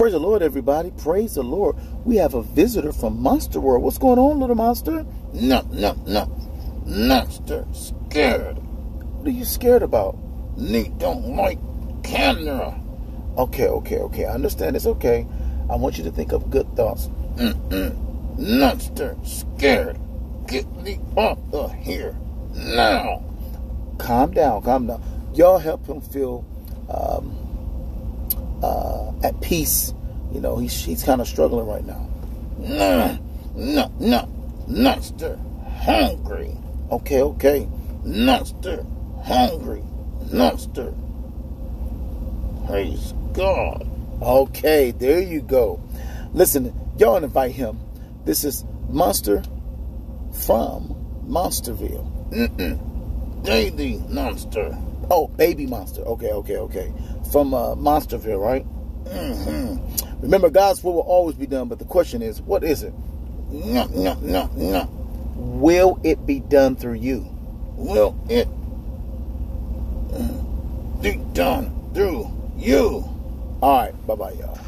Praise the Lord, everybody. Praise the Lord. We have a visitor from Monster World. What's going on, little monster? No, no, no. Monster scared. What are you scared about? Me don't like camera. Okay, okay, okay. I understand. It's okay. I want you to think of good thoughts. Mm-mm. Monster scared. Get me off of here now. Calm down, calm down. Y'all help him feel um, at peace. You know, he's he's kind of struggling right now. No, no, no. Monster hungry. Okay, okay. Monster hungry. Monster. Praise God. Okay, there you go. Listen, y'all invite him. This is Monster from Monsterville. Mm-mm. Baby monster. Oh, baby monster. Okay, okay, okay. From uh, Monsterville, right? Mm-hmm. Remember, God's will will always be done, but the question is, what is it? No, no, no, no. Will it be done through you? Will it be done through you? All right, bye bye, y'all.